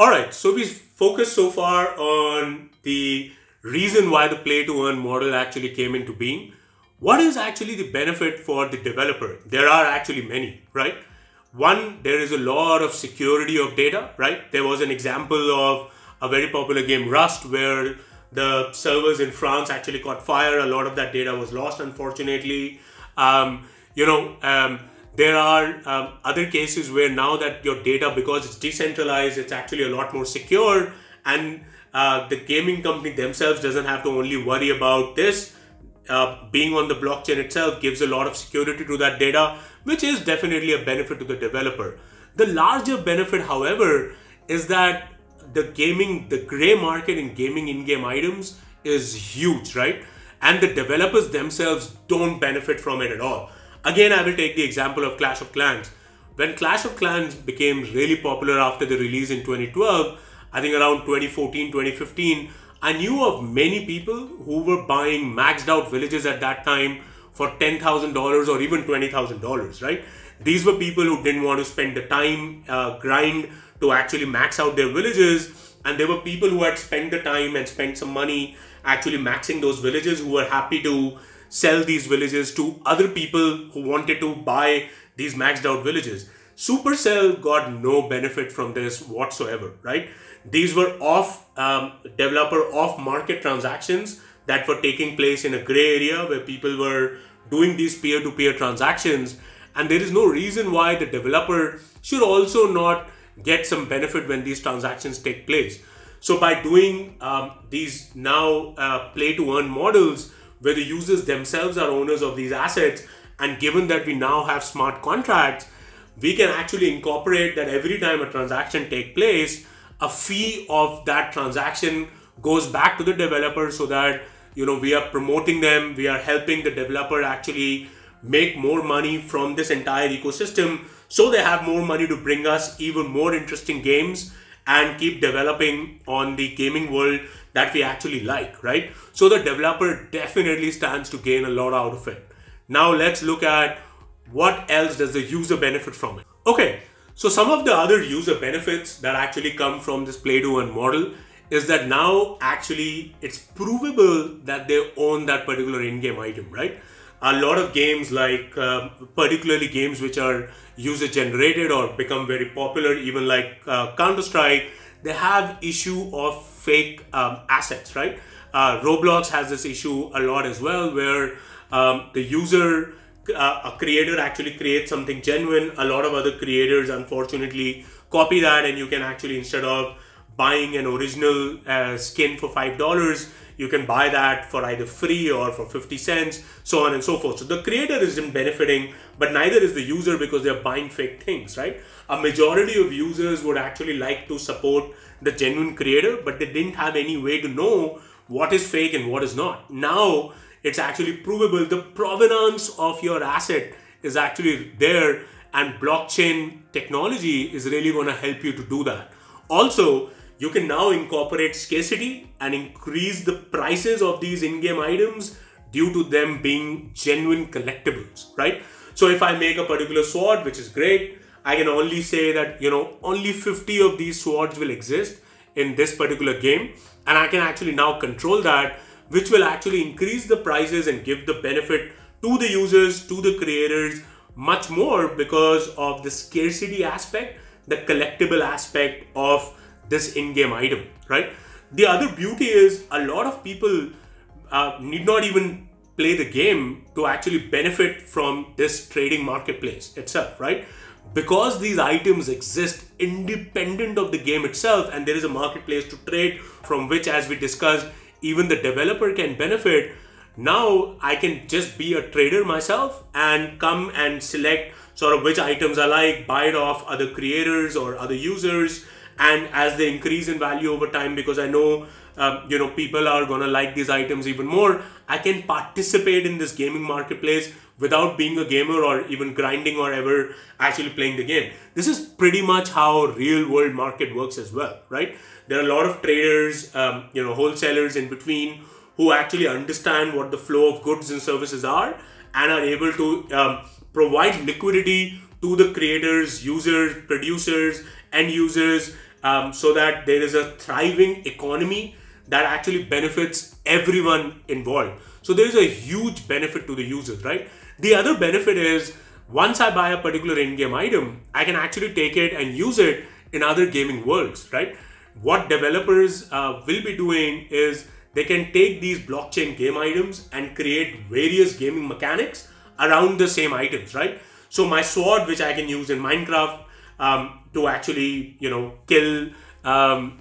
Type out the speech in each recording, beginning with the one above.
All right, so we focused so far on the reason why the play to earn model actually came into being. What is actually the benefit for the developer? There are actually many, right? One, there is a lot of security of data, right? There was an example of a very popular game, Rust, where the servers in France actually caught fire. A lot of that data was lost, unfortunately. Um, you know, um, there are um, other cases where now that your data, because it's decentralized, it's actually a lot more secure, and uh, the gaming company themselves doesn't have to only worry about this. Uh, being on the blockchain itself gives a lot of security to that data, which is definitely a benefit to the developer. The larger benefit, however, is that the gaming, the gray market in gaming in-game items is huge, right? And the developers themselves don't benefit from it at all. Again, I will take the example of Clash of Clans. When Clash of Clans became really popular after the release in 2012, I think around 2014, 2015, I knew of many people who were buying maxed out villages at that time for $10,000 or even $20,000, right? These were people who didn't want to spend the time, uh, grind to actually max out their villages. And there were people who had spent the time and spent some money actually maxing those villages who were happy to sell these villages to other people who wanted to buy these maxed out villages. Supercell got no benefit from this whatsoever, right? These were off um, developer off market transactions that were taking place in a gray area where people were doing these peer to peer transactions. And there is no reason why the developer should also not get some benefit when these transactions take place. So by doing um, these now uh, play to earn models where the users themselves are owners of these assets, and given that we now have smart contracts, we can actually incorporate that every time a transaction take place, a fee of that transaction goes back to the developer so that you know we are promoting them, we are helping the developer actually make more money from this entire ecosystem so they have more money to bring us even more interesting games and keep developing on the gaming world that we actually like, right? So the developer definitely stands to gain a lot out of it. Now let's look at what else does the user benefit from it. Okay, so some of the other user benefits that actually come from this play to earn model is that now actually it's provable that they own that particular in-game item, right? a lot of games like uh, particularly games which are user generated or become very popular even like uh, counter strike they have issue of fake um, assets right? Uh, roblox has this issue a lot as well where um, the user uh, a creator actually creates something genuine. A lot of other creators unfortunately copy that and you can actually instead of buying an original uh, skin for five dollars you can buy that for either free or for 50 cents, so on and so forth. So the creator isn't benefiting, but neither is the user because they're buying fake things, right? A majority of users would actually like to support the genuine creator, but they didn't have any way to know what is fake and what is not. Now it's actually provable. The provenance of your asset is actually there, and blockchain technology is really going to help you to do that. Also, you can now incorporate scarcity and increase the prices of these in-game items due to them being genuine collectibles, right? So if I make a particular sword, which is great, I can only say that, you know, only 50 of these swords will exist in this particular game. And I can actually now control that, which will actually increase the prices and give the benefit to the users, to the creators, much more because of the scarcity aspect, the collectible aspect of this in-game item, right? The other beauty is a lot of people uh, need not even play the game to actually benefit from this trading marketplace itself, right? Because these items exist independent of the game itself, and there is a marketplace to trade from which, as we discussed, even the developer can benefit. Now I can just be a trader myself and come and select sort of which items I like, buy it off other creators or other users, and as they increase in value over time because i know um, you know people are going to like these items even more i can participate in this gaming marketplace without being a gamer or even grinding or ever actually playing the game. This is pretty much how real world market works as well right? There are a lot of traders um, you know wholesalers in between who actually understand what the flow of goods and services are and are able to um, provide liquidity to the creators users producers end users um, so that there is a thriving economy that actually benefits everyone involved. So there is a huge benefit to the users, right? The other benefit is once I buy a particular in-game item, I can actually take it and use it in other gaming worlds, right? What developers uh, will be doing is they can take these blockchain game items and create various gaming mechanics around the same items, right? So my sword, which I can use in Minecraft um, to actually, you know, kill um,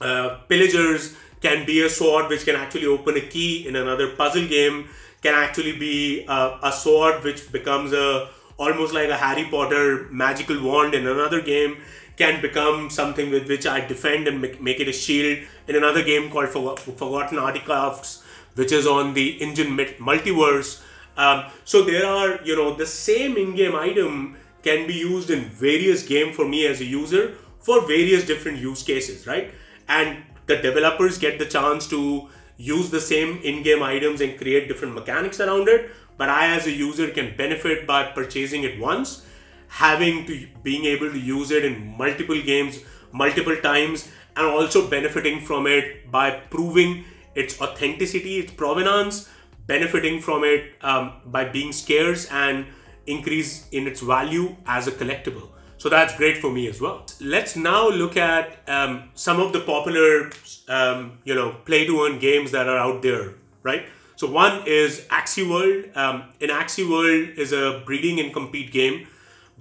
uh, pillagers, can be a sword which can actually open a key in another puzzle game can actually be a, a sword which becomes a almost like a Harry Potter magical wand in another game can become something with which I defend and make, make it a shield in another game called Forgotten Artifacts, which is on the InGen multiverse. Um, so there are, you know, the same in-game item can be used in various game for me as a user for various different use cases, right? And the developers get the chance to use the same in-game items and create different mechanics around it but i as a user can benefit by purchasing it once having to being able to use it in multiple games multiple times and also benefiting from it by proving its authenticity its provenance benefiting from it um, by being scarce and increase in its value as a collectible so that's great for me as well. Let's now look at um, some of the popular, um, you know, play to earn games that are out there, right? So one is Axie World. Um, in Axie World is a breeding and compete game.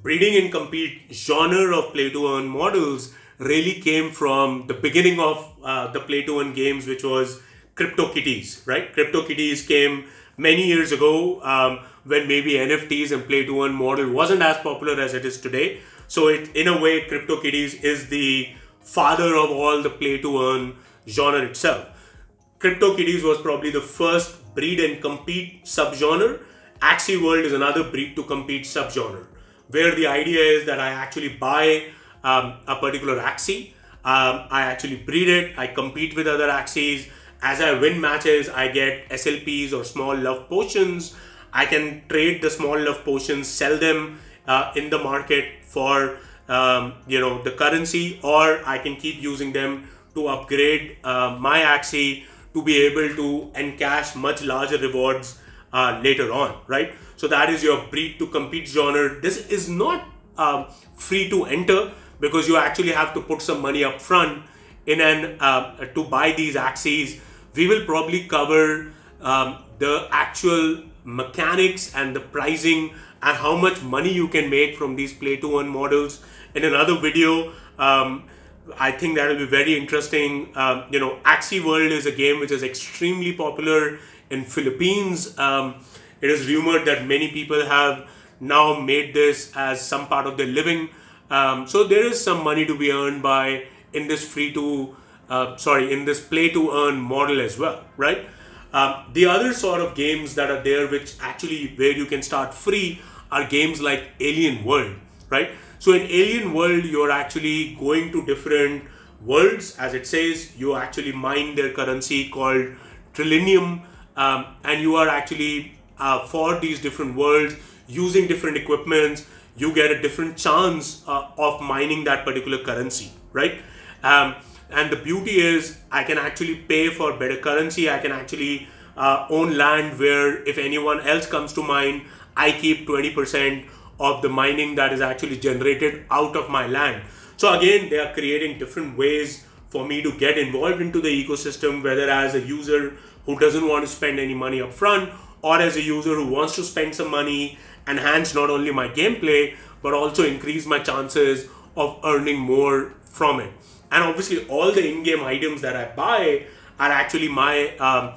Breeding and compete genre of play to earn models really came from the beginning of uh, the play to earn games, which was CryptoKitties, right? CryptoKitties came many years ago um, when maybe NFTs and play to earn model wasn't as popular as it is today. So it, in a way, CryptoKitties is the father of all the play to earn genre itself. CryptoKitties was probably the first breed and compete subgenre. Axie World is another breed to compete subgenre, where the idea is that I actually buy um, a particular Axie, um, I actually breed it, I compete with other Axies. As I win matches, I get SLPs or small love potions. I can trade the small love potions, sell them uh, in the market for um, you know the currency or I can keep using them to upgrade uh, my Axie to be able to encash much larger rewards uh, later on right so that is your breed to compete genre this is not um, free to enter because you actually have to put some money up front in an uh, to buy these Axies. we will probably cover um, the actual mechanics and the pricing and how much money you can make from these play to earn models in another video. Um, I think that will be very interesting. Um, you know, Axie World is a game which is extremely popular in Philippines. Um, it is rumored that many people have now made this as some part of their living. Um, so there is some money to be earned by in this free to, uh, sorry, in this play to earn model as well, right? Um, the other sort of games that are there, which actually where you can start free, are games like Alien World, right? So in Alien World, you're actually going to different worlds, as it says. You actually mine their currency called Trilium, um, and you are actually uh, for these different worlds using different equipments. You get a different chance uh, of mining that particular currency, right? Um, and the beauty is, I can actually pay for better currency. I can actually uh, own land where if anyone else comes to mine, I keep 20% of the mining that is actually generated out of my land. So again, they are creating different ways for me to get involved into the ecosystem, whether as a user who doesn't want to spend any money up front or as a user who wants to spend some money, and enhance not only my gameplay, but also increase my chances of earning more from it. And obviously all the in-game items that I buy are actually my um,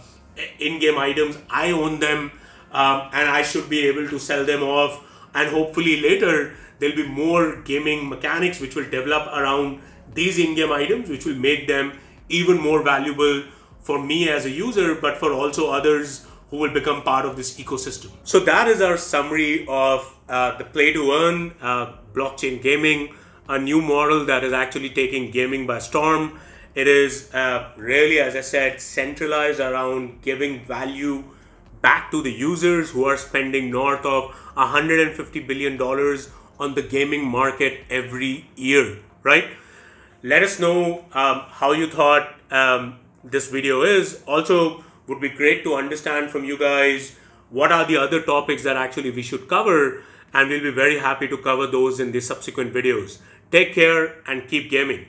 in-game items. I own them um, and I should be able to sell them off. And hopefully later there'll be more gaming mechanics which will develop around these in-game items, which will make them even more valuable for me as a user, but for also others who will become part of this ecosystem. So that is our summary of uh, the play to earn uh, blockchain gaming, a new model that is actually taking gaming by storm. It is uh, really, as I said, centralized around giving value back to the users who are spending north of 150 billion dollars on the gaming market every year right let us know um, how you thought um, this video is. Also, would be great to understand from you guys what are the other topics that actually we should cover, and we'll be very happy to cover those in the subsequent videos. Take care and keep gaming.